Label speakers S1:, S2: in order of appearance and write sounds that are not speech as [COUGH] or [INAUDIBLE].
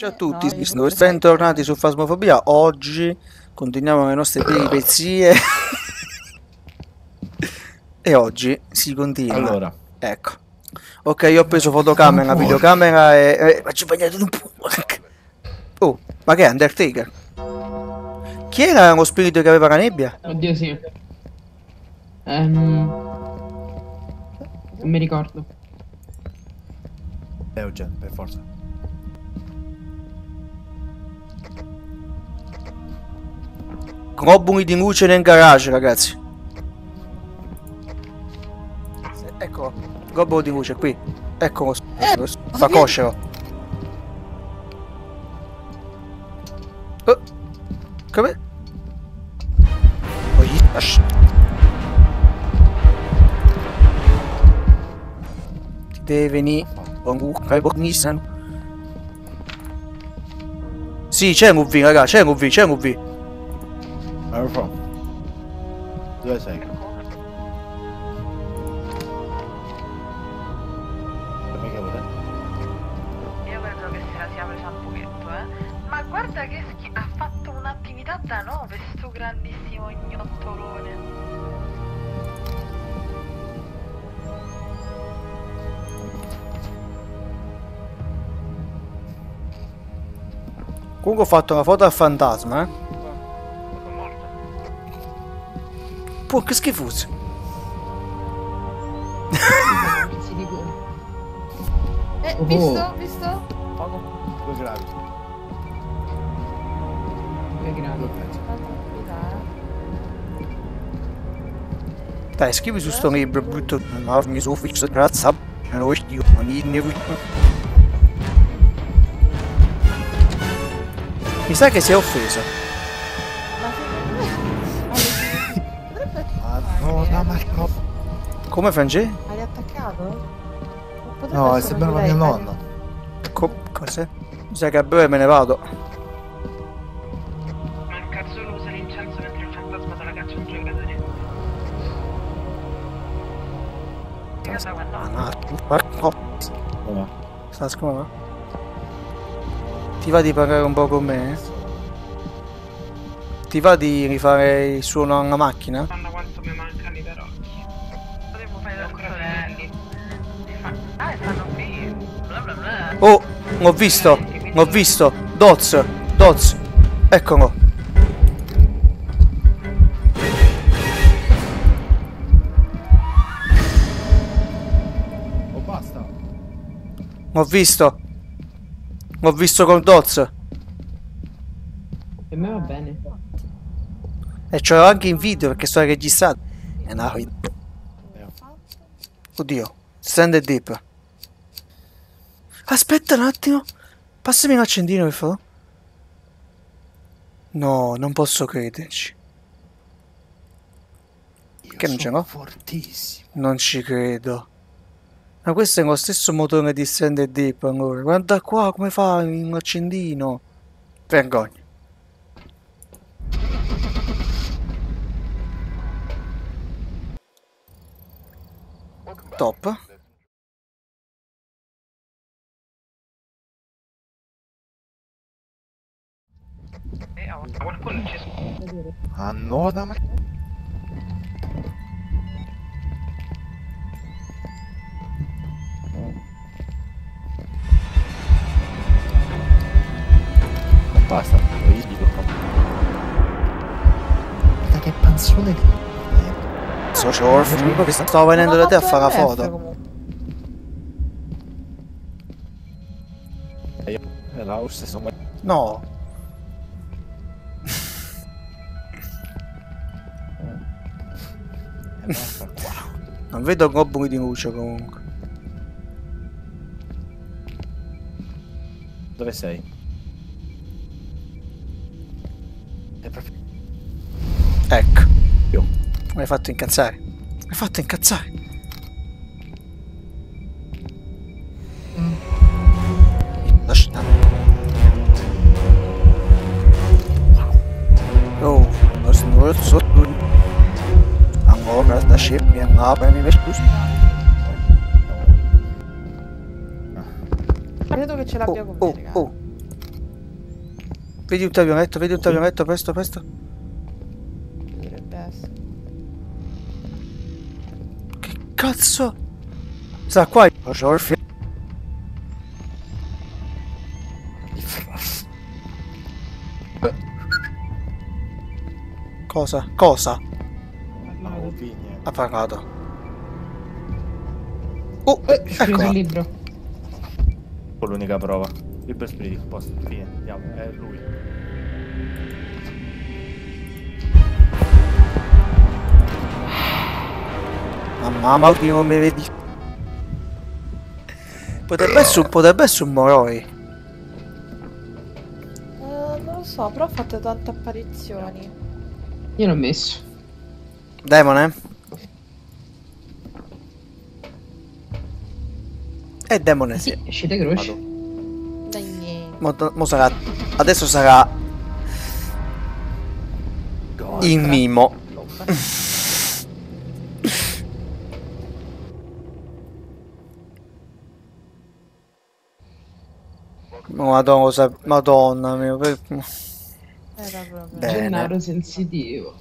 S1: Ciao a tutti, bentornati su Fasmofobia. Oggi continuiamo le nostre peripezie. [LAUGHS] e oggi si continua.
S2: Allora,
S1: Ecco. Ok, io ho preso fotocamera, videocamera e... Ma ci bagnato un po'. Oh, ma che è Undertaker? Chi era lo spirito che aveva la nebbia?
S3: Oddio sì. Ehm... Non mi ricordo.
S2: Eugen, per forza.
S1: Globuli di luce nel garage, ragazzi. Ecco, globolo di luce qui. Eccolo, ecco, fa coscero. Oh. Come? Oh, yes. Ti deve venire con un Nissan. Sì, c'è un UV, raga, c'è un UV, c'è un UV.
S2: Where from? Dove sei? Come che vuole?
S4: Io penso che se la sia presa un pochetto, eh. Ma guarda che schi- ha fatto un'attività da 9, sto grandissimo gnottolone.
S1: Comunque ho fatto una foto al fantasma, eh. Puh, che schifoso.
S3: Pezzi di cuore.
S5: Eh,
S3: Oh.
S5: visto? Visto?
S2: Poco? Due gravi.
S3: Due
S2: pezzi.
S1: Dai, scrivi su sto libro, brutto. No, mi sono fixo, grazie. Non lo ma mi ne Mi sa che si è offeso. Come Frangé?
S5: Hai attaccato?
S2: No,
S5: essere
S2: sembrava mio nonno.
S1: Co- cos'è? Mi sa che a breve me ne vado.
S4: Ma il cazzo lo usa l'incenso mentre il fantasma te la caccia un giocatore. Guardando?
S1: Marco.
S2: Come?
S1: Sta scuola? Ti va di parlare un po' con me? Ti va di rifare il suono alla macchina? Oh, l'ho visto, l'ho visto. Doz, Doz. Eccolo.
S2: Oh basta.
S1: L'ho visto. L'ho visto con Doz.
S3: Per me va bene.
S1: E ce l'ho anche in video perché sto registrato. E no, Oddio. Stand it deep. Aspetta un attimo. Passami l'accendino per favore. No, non posso crederci.
S2: Io
S1: Che non ce l'ho?
S2: Fortissimo.
S1: Non ci credo. Ma questo è lo stesso motore di Stand it deep allora. Guarda qua come fa un accendino. Vergogna. Top.
S2: Ah no, da Marco.
S1: C'ho orfano che stavo venendo da te a fare la foto.
S2: Lo stesso ma-
S1: No. [LAUGHS] Non vedo globuli di luce comunque.
S2: Dove sei?
S1: Ecco. Mi hai fatto incazzare. Mi hai fatto incazzare. Lascia. Oh, was nur so tun. Ancora da scimmia, aber mi vedo.
S5: Credo che ce l'abbia
S1: Oh,
S5: con
S1: oh,
S5: me, raga.
S1: oh. Vedi un tavioletto, vedi un tavioletto, presto, presto. Cazzo? Sta qua il Orfi. Cosa? Cosa? Pagato. Oh,
S3: Eh, preso il libro.
S2: L'unica prova. Libero spirito, posto. Fine, andiamo. È lui.
S1: Mamma mia, non mi vedi. Potrebbe essere, potrebbe essere un Moroi.
S5: Eh, non lo so, però ha fatto tante apparizioni.
S3: Io l'ho messo.
S1: Demone? È demone, sì.
S3: Sì, scende croce.
S2: Vado.
S5: Dai niente.
S1: Mo, mo sarà. Adesso sarà il mimo. [LAUGHS] Madonna, cosa- Madonna mia. per-
S5: Era proprio.
S1: Bene.
S3: Gennaro sensitivo.